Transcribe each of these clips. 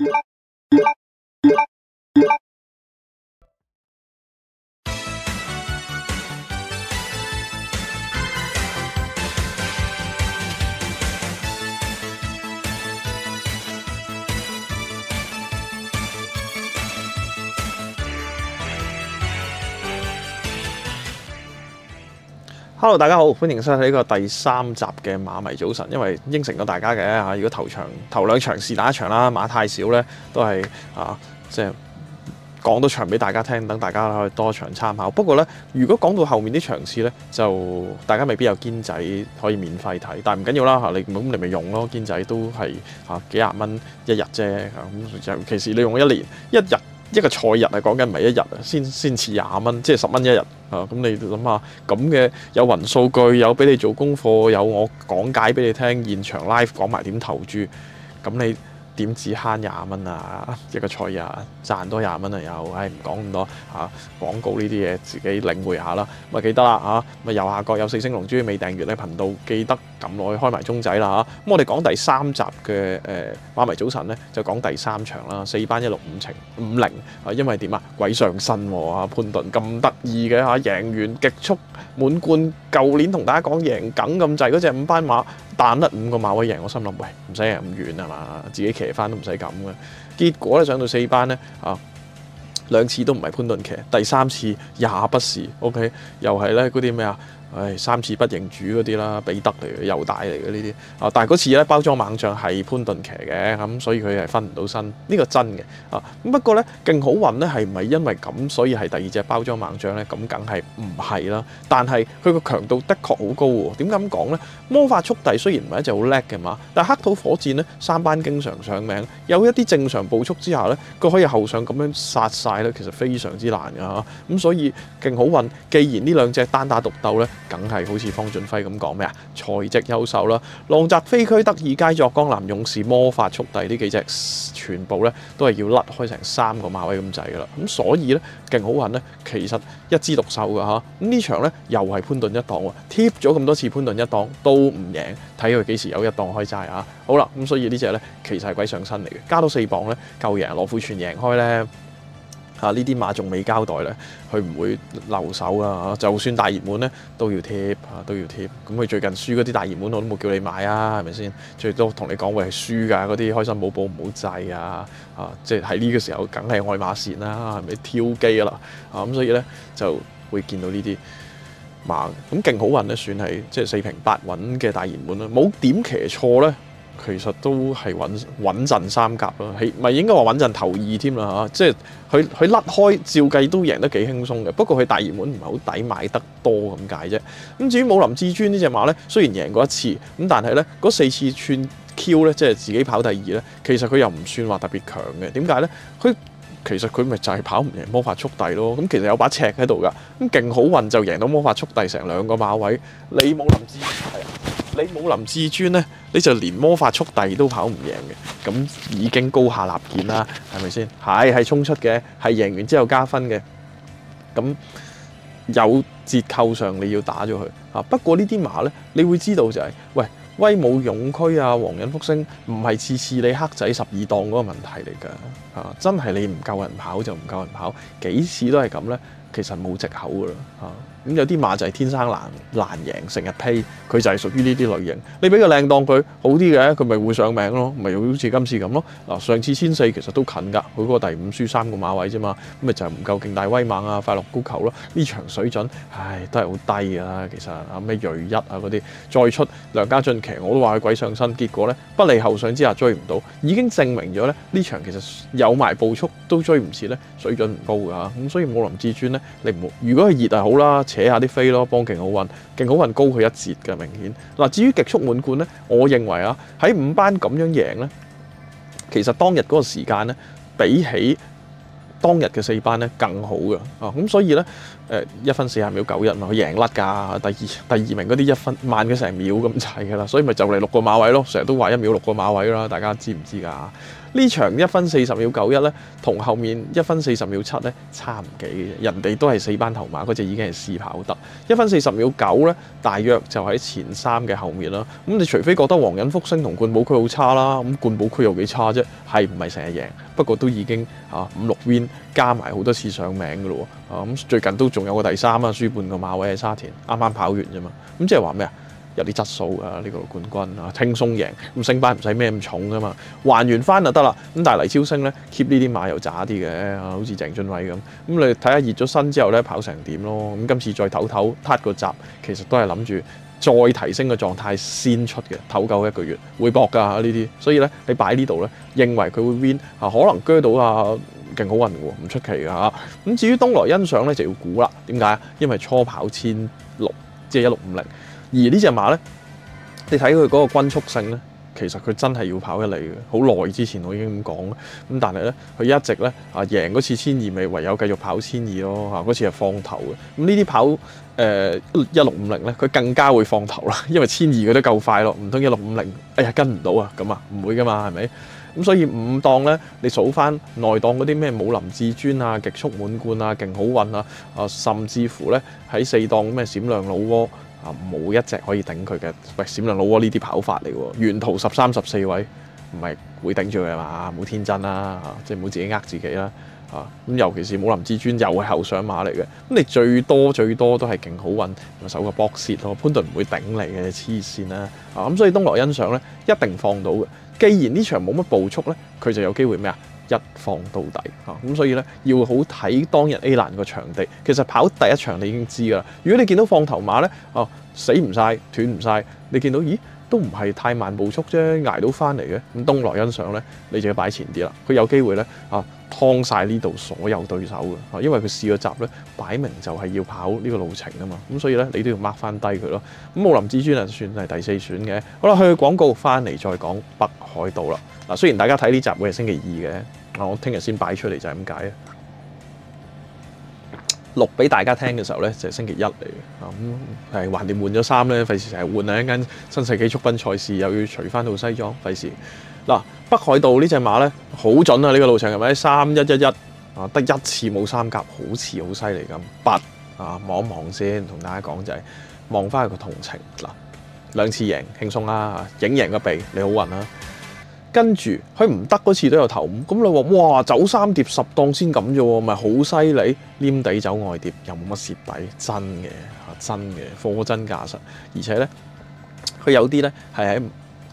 you Hello，大家好，歡迎收睇呢個第三集嘅馬迷早晨。因為應承咗大家嘅嚇，如果頭場頭兩場是打一場啦，馬太少咧，都係啊，即係講到場俾大家聽，等大家可以多場參考。不過咧，如果講到後面啲場次咧，就大家未必有堅仔可以免費睇，但係唔緊要啦嚇，你咁你咪用咯，堅仔都係嚇幾廿蚊一日啫。咁尤其是你用一年一日。一個賽日啊講緊唔係一日啊，先先似廿蚊，即係十蚊一日啊！咁你諗下，咁嘅有雲數據，有俾你做功課，有我講解俾你聽，現場 live 講埋點投注，咁你點止慳廿蚊啊？一個賽日賺多廿蚊啊！又唉唔講咁多嚇廣告呢啲嘢，自己領會下啦。咪記得啦嚇，咪右下角有四星龍珠未訂閱咧頻道，記得。撳落去開埋鐘仔啦嚇，咁我哋講第三集嘅誒馬迷早晨咧，就講第三場啦，四班一六五程五零啊，因為點啊鬼上身喎，潘頓咁得意嘅嚇，贏完極速滿貫，舊年同大家講贏梗咁滯嗰隻五班馬彈得五個馬位贏，我心諗喂唔使贏咁遠啊嘛，自己騎翻都唔使咁嘅，結果咧上到四班咧啊兩次都唔係潘頓騎，第三次也不是，OK 又係咧嗰啲咩啊？唉，三次不認主嗰啲啦，彼得嚟嘅，又大嚟嘅呢啲啊！但係嗰次咧包裝猛將係潘頓騎嘅，咁所以佢係分唔到身，呢、這個真嘅啊！咁不過咧，勁好運咧係唔係因為咁，所以係第二隻包裝猛將咧？咁梗係唔係啦。但係佢個強度的確好高喎。點解咁講咧？魔法速遞雖然唔係一隻好叻嘅馬，但係黑土火箭咧三班經常上名，有一啲正常步速之下咧，佢可以後上咁樣殺晒咧，其實非常之難㗎嚇。咁所以勁好運，既然呢兩隻單打獨鬥咧。梗係好似方俊輝咁講咩啊？才績優秀啦，浪澤飛區得意佳作，江南勇士魔法速遞呢幾隻全部咧都係要甩開成三個馬位咁滯噶啦。咁所以咧勁好運咧，其實一枝獨秀噶嚇。咁呢場咧又係潘頓一檔喎，貼咗咁多次潘頓一檔都唔贏，睇佢幾時有一檔開齋啊！好啦，咁所以呢隻咧其實係鬼上身嚟嘅，加多四磅咧夠贏，羅富全贏開咧。啊！呢啲馬仲未交代咧，佢唔會留手啊！就算大熱門咧，都要貼啊，都要貼。咁佢最近輸嗰啲大熱門，我都冇叫你買啊，係咪先？最多同你講會係輸㗎，嗰啲開心寶寶唔好制啊！啊，即係喺呢個時候，梗係愛馬仕啦，係咪挑機啦？啊咁，所以咧就會見到呢啲馬。咁勁好運咧，算係即係四平八穩嘅大熱門啦，冇點騎錯咧。其實都係穩穩陣三甲咯，係咪應該話穩陣頭二添啦嚇？即係佢佢甩開照計都贏得幾輕鬆嘅，不過佢大熱門唔係好抵買得多咁解啫。咁至於武林至尊呢隻馬咧，雖然贏過一次，咁但係咧嗰四次串 Q 咧，即係自己跑第二咧，其實佢又唔算話特別強嘅。點解咧？佢其實佢咪就係跑唔贏魔法速遞咯。咁其實有把尺喺度噶，咁勁好運就贏到魔法速遞成兩個馬位。你武林至尊係啊？你武林至尊咧，你就連魔法速遞都跑唔贏嘅，咁已經高下立見啦，係咪先？係係衝出嘅，係贏完之後加分嘅，咁有折扣上你要打咗佢啊。不過呢啲馬咧，你會知道就係、是，喂，威武勇區啊，皇仁福星唔係次次你黑仔十二檔嗰個問題嚟㗎，啊，真係你唔夠人跑就唔夠人跑，幾次都係咁咧，其實冇藉口㗎啦，啊。咁有啲馬就係天生難難贏，成日批佢就係屬於呢啲類型。你俾個靚檔佢好啲嘅，佢咪會上名咯，咪好似今次咁咯。嗱，上次千四其實都近㗎，佢嗰個第五輸三個馬位啫嘛，咁咪就係唔夠勁大威猛啊，快樂高球咯。呢場水準，唉，都係好低㗎啦。其實啊，咩銳一啊嗰啲再出梁家俊騎，我都話佢鬼上身，結果咧不利後上之下追唔到，已經證明咗咧呢場其實有埋步速都追唔切咧，水準唔高㗎。咁所以武林至尊咧，你唔好，如果係熱係好啦。扯下啲飛咯，幫勁好運，勁好運高佢一截嘅明顯。嗱，至於極速滿貫咧，我認為啊，喺五班咁樣贏咧，其實當日嗰個時間咧，比起當日嘅四班咧更好嘅。啊，咁所以咧，誒一分四十秒九一嘛，佢贏甩㗎。第二第二名嗰啲一分慢咗成秒咁滯㗎啦，所以咪就嚟六個馬位咯。成日都話一秒六個馬位啦，大家知唔知㗎？呢場一分四十秒九一咧，同後面一分四十秒七咧差唔幾嘅，人哋都係四班頭馬，嗰隻已經係試跑得一分四十秒九咧，大約就喺前三嘅後面啦。咁你除非覺得黃仁福星同冠寶區好差啦，咁冠寶區有幾差啫？係唔係成日贏？不過都已經嚇五六 win 加埋好多次上名嘅咯喎。啊咁最近都仲有個第三啊，輸半個馬位喺沙田，啱啱跑完啫嘛。咁即係話咩啊？有啲質素啊！呢、這個冠軍啊，輕鬆贏咁升班唔使咩咁重噶嘛，還原翻就得啦。咁但係黎超星咧 keep 呢啲馬又渣啲嘅，好似鄭俊偉咁。咁你睇下熱咗身之後咧跑成點咯？咁今次再唞唞撻個閘，其實都係諗住再提升嘅狀態先出嘅，唞夠一個月會搏噶呢啲。所以咧你擺呢度咧，認為佢會 win 啊，可能鋸到啊勁好運喎，唔出奇㗎嚇。咁至於東來欣賞咧就要估啦，點解？因為初跑千六，即係一六五零。而呢只馬咧，你睇佢嗰個均速性咧，其實佢真係要跑一嚟嘅。好耐之前我已經咁講，咁但係咧，佢一直咧啊贏嗰次千二咪唯有繼續跑千二咯嚇，嗰次係放頭嘅。咁呢啲跑誒一六五零咧，佢更加會放頭啦，因為千二佢都夠快咯，唔通一六五零，哎呀跟唔到啊咁啊，唔會噶嘛係咪？咁所以五檔咧，你數翻內檔嗰啲咩武林至尊啊、極速滿貫啊、勁好運啊，啊甚至乎咧喺四檔咩閃亮老窩。啊！冇一隻可以頂佢嘅，喂！閃亮老窩呢啲跑法嚟喎，沿途十三十四位，唔係會頂住佢嘛？冇天真啦，即係唔好自己呃自己啦，啊！咁尤其是武林至尊又係後上馬嚟嘅，咁你最多最多都係勁好運，咪守個 box 咯，潘頓唔會頂你嘅，黐線啦！啊！咁所以東來欣賞咧一定放到嘅，既然呢場冇乜步速咧，佢就有機會咩啊？一放到底嚇，咁所以咧要好睇當日 A 欄個場地。其實跑第一場你已經知㗎啦。如果你見到放頭馬咧，哦死唔晒，斷唔晒，你見到咦都唔係太慢步速啫，捱到翻嚟嘅。咁東來欣賞咧，你就要擺前啲啦。佢有機會咧啊，劏晒呢度所有對手嘅，因為佢試個集咧，擺明就係要跑呢個路程啊嘛。咁所以咧，你都要 mark 翻低佢咯。咁武林至尊啊，算係第四選嘅。好啦，去廣告翻嚟再講北海道啦。嗱，雖然大家睇呢集會係星期二嘅。我聽日先擺出嚟就係咁解啊！錄俾大家聽嘅時候咧，就係星期一嚟嘅。咁係橫掂換咗衫咧，費事成日換啊！一間新世紀速奔賽事又要除翻套西裝，費事。嗱，北海道呢隻馬咧好準啊！呢個路程係咪三一一一啊？得一次冇三甲，好似好犀利咁。八啊，望一望先，同大家講就係望翻個同情嗱，兩次贏輕鬆啦，影贏個鼻，你好運啦。跟住佢唔得嗰次都有頭五，咁你話哇走三碟十檔先咁啫喎，咪好犀利？黏底走外碟又冇乜蝕底，真嘅嚇真嘅貨真價實，而且咧佢有啲咧係喺。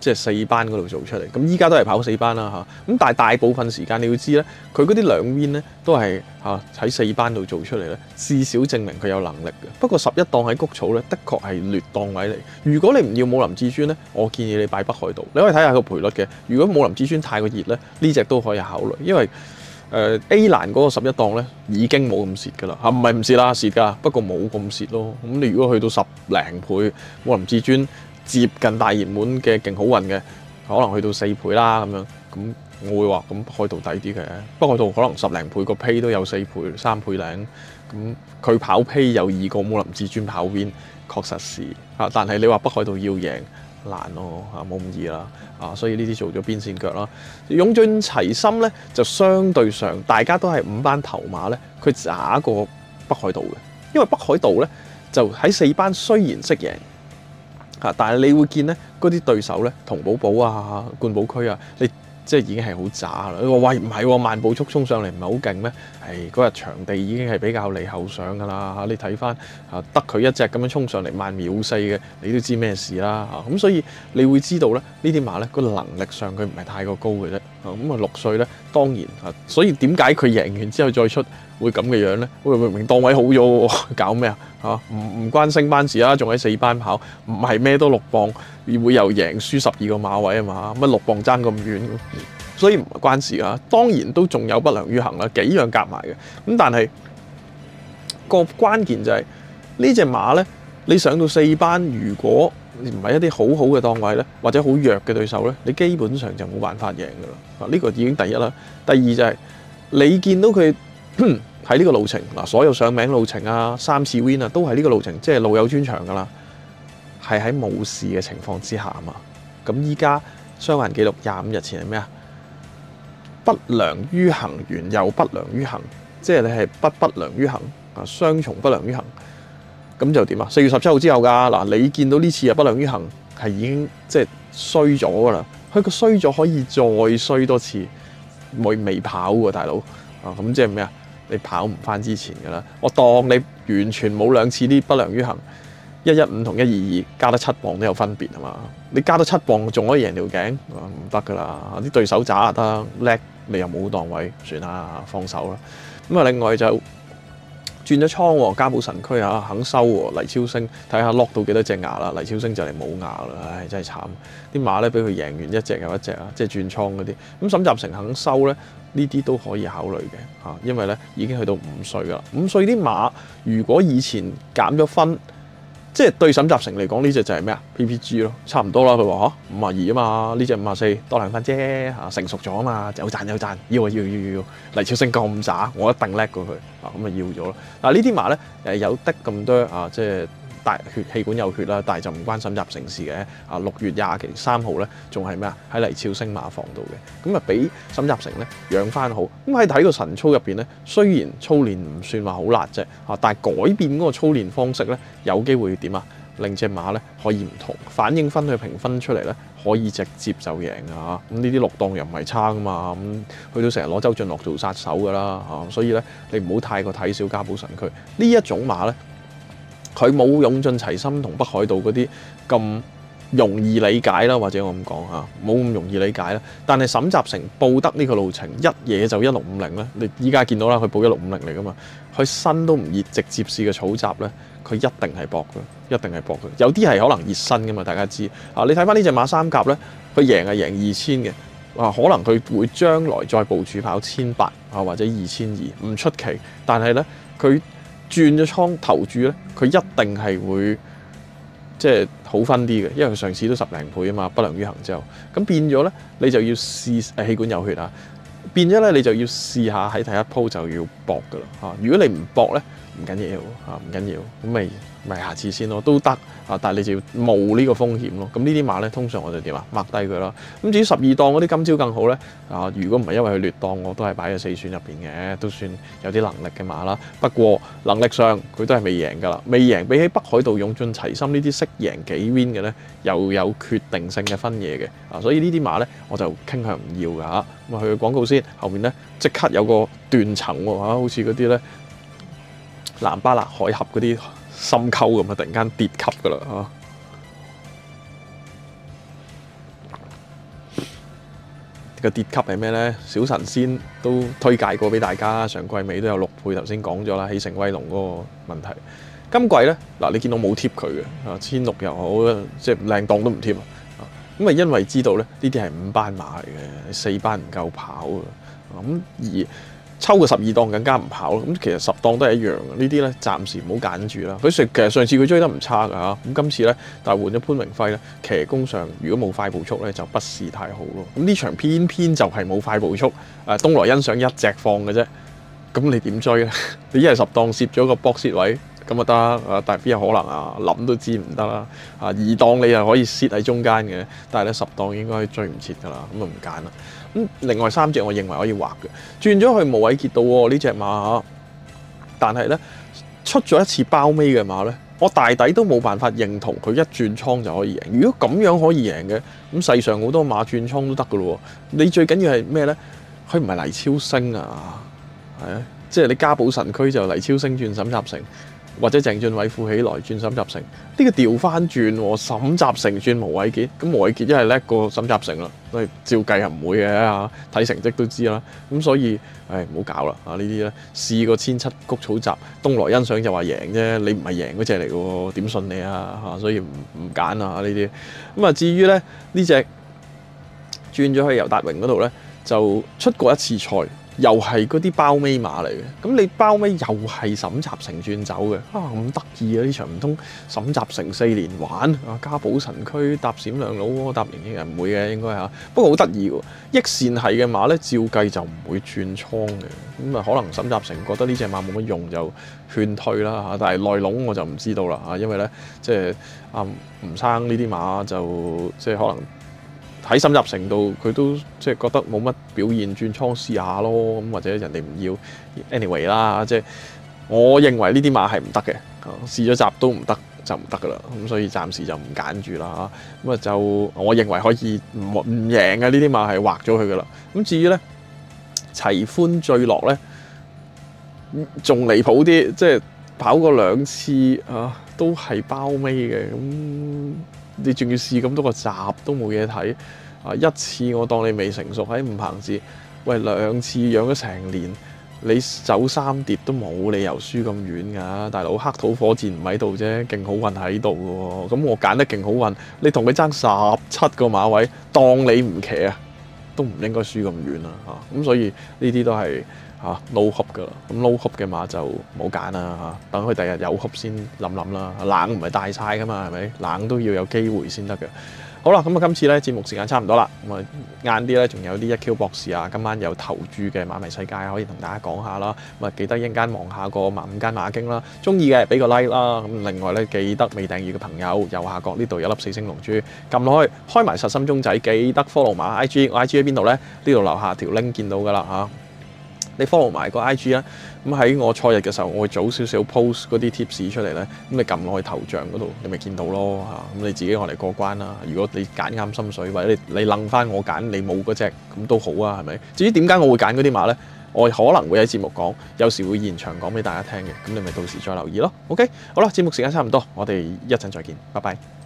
即係四班嗰度做出嚟，咁依家都係跑四班啦嚇。咁但係大部分時間你要知咧，佢嗰啲兩邊咧都係嚇喺四班度做出嚟咧，至少證明佢有能力嘅。不過十一檔喺谷草咧，的確係劣檔位嚟。如果你唔要武林至尊咧，我建議你擺北海道。你可以睇下個賠率嘅。如果武林至尊太過熱咧，呢隻都可以考慮，因為誒、A 欄嗰個十一檔咧已經冇咁蝕㗎啦嚇，唔係唔蝕啦蝕㗎，不過冇咁蝕咯。咁你如果去到十零倍武林至尊。接近大熱門嘅勁好運嘅，可能去到四倍啦咁樣，咁我會話咁北海道抵啲嘅，北海道可能十零倍個批都有四倍三倍零，咁佢跑批有二個武林至尊跑邊，確實是嚇，但係你話北海道要贏難咯嚇，冇咁易啦啊，所以呢啲做咗邊線腳啦。勇進齊心咧就相對上大家都係五班頭馬咧，佢渣過北海道嘅，因為北海道咧就喺四班雖然識贏。嚇！但係你會見咧，嗰啲對手咧，同寶寶啊、冠寶區啊，你即係已經係好渣啦。你話喂唔係喎，慢步速衝上嚟唔係好勁咩？係嗰日場地已經係比較離後上㗎啦嚇。你睇翻嚇，得佢一隻咁樣衝上嚟慢秒四嘅，你都知咩事啦嚇。咁所以你會知道咧，呢啲馬咧個能力上佢唔係太過高嘅啫。咁啊六歲咧，當然嚇，所以點解佢贏完之後再出？會咁嘅樣咧？會明明檔位好咗喎，搞咩啊？嚇，唔唔關升班事啊，仲喺四班跑，唔係咩都六磅而，會又贏輸十二個馬位啊嘛？乜六磅爭咁遠，所以唔關事啊。當然都仲有不良於行啦，幾樣夾埋嘅。咁但係個關鍵就係、呢隻馬咧，你上到四班，如果唔係一啲好好嘅檔位咧，或者好弱嘅對手咧，你基本上就冇辦法贏噶啦。啊，呢個已經第一啦。第二就係、你見到佢。喺呢個路程嗱，所有上名路程啊，三次 win 啊，都係呢個路程，即係路有專長噶啦。係喺冇事嘅情況之下啊嘛。咁依家傷患記錄廿五日前係咩啊？不良於行完又不良於行，即係你係不不良於行啊，雙重不良於行，咁就點啊？四月十七號之後㗎嗱，你見到呢次係不良於行係已經即係衰咗㗎啦，佢個衰咗可以再衰多次，未未跑喎大佬啊，咁即係咩啊？你跑唔翻之前㗎啦，我當你完全冇兩次啲不良於行。一一五同一二二加得七磅都有分別係嘛？你加得七磅仲可以贏條頸，唔得㗎啦！啲對手渣得叻，你又冇檔位，算啦，放手啦。咁啊，另外就轉咗倉喎，加寶神區啊，肯收喎，黎超星睇下落到幾多隻牙啦？黎超星就嚟冇牙啦，唉，真係慘！啲馬咧俾佢贏完一隻又一隻啊，即係轉倉嗰啲。咁沈集成肯收咧，呢啲都可以考慮嘅嚇，因為咧已經去到五歲噶啦。五歲啲馬如果以前減咗分。即係對沈集成嚟講，呢只就係咩啊？PPG 咯，差唔多啦。佢話嚇五廿二啊嘛，呢只五廿四多兩分啫嚇，成熟咗啊嘛，有賺有賺，要啊要要要，黎超星咁渣，我一定叻過佢啊，咁咪要咗咯。嗱呢啲馬咧誒有得咁多啊，即係。大血氣管有血啦，但係就唔關沈集成事嘅。啊，六月廿期三號咧，仲係咩啊？喺黎超星馬房度嘅，咁啊俾沈集成咧養翻好。咁喺睇個神操入邊咧，雖然操練唔算話好辣啫，啊，但係改變嗰個操練方式咧，有機會點啊？令隻馬咧可以唔同，反應分去評分出嚟咧，可以直接就贏啊！咁呢啲六檔又唔係差噶嘛，咁去到成日攞周俊樂做殺手噶啦，啊，所以咧你唔好太過睇小家寶神區呢一種馬咧。佢冇勇進齊心同北海道嗰啲咁容易理解啦，或者我咁講嚇，冇咁容易理解啦。但係沈集成報得呢個路程一嘢就一六五零咧，你依家見到啦，佢報一六五零嚟噶嘛，佢身都唔熱，直接試嘅草集咧，佢一定係搏嘅，一定係搏嘅。有啲係可能熱身噶嘛，大家知啊。你睇翻呢隻馬三甲咧，佢贏係贏二千嘅啊，可能佢會將來再部署跑千八啊，或者二千二，唔出奇。但係咧，佢轉咗倉投注咧，佢一定係會即係好分啲嘅，因為佢上次都十零倍啊嘛，不良於行之後，咁變咗咧，你就要試誒氣管有血啊，變咗咧，你就要試下喺第一鋪就要搏噶啦嚇，如果你唔搏咧，唔緊要嚇，唔緊要，咁咪咪下次先咯，都得啊，但係你就要冒呢個風險咯。咁呢啲馬咧，通常我就點啊抹低佢啦。咁至於十二檔嗰啲今朝更好咧啊，如果唔係因為佢劣檔，我都係擺喺四選入邊嘅，都算有啲能力嘅馬啦。不過能力上佢都係未贏㗎啦，未贏比起北海道勇進齊心呢啲識贏幾 win 嘅咧，又有決定性嘅分野嘅啊，所以呢啲馬咧我就傾向唔要㗎嚇。咁啊，去個廣告先，後面咧即刻有個斷層喎嚇，好似嗰啲咧。南巴勒海峽嗰啲深溝咁啊，突然間跌級噶啦嚇！個跌級係咩咧？小神仙都推介過俾大家，上季尾都有六倍，頭先講咗啦，起承威龍嗰個問題。今季咧嗱，你見到冇貼佢嘅啊，千六又好，即係靚檔都唔貼啊！咁啊，因為知道咧，呢啲係五班馬嚟嘅，四班唔夠跑啊！咁而抽個十二檔更加唔跑咯，咁其實十檔都係一樣嘅，呢啲咧暫時唔好揀住啦。佢其實上次佢追得唔差㗎嚇，咁今次咧但係換咗潘榮輝咧，騎功上如果冇快步速咧就不是太好咯。咁呢場偏偏就係冇快步速，誒東來欣賞一隻放嘅啫，咁你點追咧？你一係十檔攝咗個 box 位咁啊得啊，但係邊有可能啊？諗都知唔得啦。啊二檔你又可以攝喺中間嘅，但係咧十檔應該追唔切㗎啦，咁啊唔揀啦。咁另外三隻我認為可以畫嘅，轉咗去無偉傑度呢隻馬，但係咧出咗一次包尾嘅馬咧，我大抵都冇辦法認同佢一轉倉就可以贏。如果咁樣可以贏嘅，咁世上好多馬轉倉都得噶咯。你最緊要係咩咧？佢唔係黎超星啊，係啊，即係你家寶神區就黎超星轉沈集成。或者鄭俊偉富起來轉沈集成，呢個調翻轉喎，沈集成轉無偉傑，咁無偉傑一係叻過沈集成啦，所以照計係唔會嘅嚇，睇成績都知啦。咁所以誒唔好搞啦啊！呢啲咧試過千七谷草集，東來欣賞就話贏啫，你唔係贏嗰隻嚟嘅喎，點信你啊嚇？所以唔唔揀啊呢啲。咁啊至於咧呢隻轉咗去尤達榮嗰度咧，就出過一次賽。又係嗰啲包尾馬嚟嘅，咁你包尾又係沈集成轉走嘅，啊咁得意啊！呢場唔通沈集成四連玩啊？家寶神區搭閃亮佬，搭盈盈人唔會嘅應該嚇，不過好得意喎！益善係嘅馬咧，照計就唔會轉倉嘅，咁啊可能沈集成覺得呢隻馬冇乜用就勸退啦嚇，但係內籠我就唔知道啦嚇，因為咧即係啊吳生呢啲馬就即係可能。喺深入程度，佢都即係覺得冇乜表現，轉倉試下咯。咁或者人哋唔要，anyway 啦，即係我認為呢啲馬係唔得嘅，試咗集都唔得就唔得噶啦。咁所以暫時就唔揀住啦。咁啊就我認為可以唔唔贏嘅呢啲馬係劃咗佢噶啦。咁至於咧齊歡最落咧，仲離譜啲，即係跑過兩次啊，都係包尾嘅咁。你仲要試咁多個集都冇嘢睇啊！一次我當你未成熟喺五彭氏，喂兩次養咗成年，你走三碟都冇理由輸咁遠㗎，大佬黑土火箭唔喺度啫，勁好運喺度喎，咁我揀得勁好運，你同佢爭十七個馬位，當你唔騎啊，都唔應該輸咁遠啊！嚇，咁所以呢啲都係。嚇 low hop 噶啦，咁 low hop 嘅馬就冇揀啦嚇，等佢第日有 hop 先諗諗啦。冷唔係大晒噶嘛，係咪？冷都要有機會先得嘅。好啦，咁啊今次咧節目時間差唔多啦，咁啊晏啲咧仲有啲一 Q 博士啊，今晚有投注嘅馬迷世界可以同大家講下啦。咁啊記得一間望下個馬五間馬經啦，中意嘅俾個 like 啦。咁另外咧記得未訂閱嘅朋友右下角呢度有粒四星龍珠，撳落去開埋實心鐘仔，記得 follow 馬 IG，我 IG 喺邊度咧？呢度樓下條 link 見到噶啦嚇。你 follow 埋個 IG 啦，咁喺我賽日嘅時候，我會早少少 post 嗰啲 tips 出嚟咧，咁你撳落去頭像嗰度，你咪見到咯嚇，咁你自己我嚟過關啦。如果你揀啱心水，或者你你楞翻我揀你冇嗰隻，咁都好啊，係咪？至於點解我會揀嗰啲馬咧，我可能會喺節目講，有時會現場講俾大家聽嘅，咁你咪到時再留意咯。OK，好啦，節目時間差唔多，我哋一陣再見，拜拜。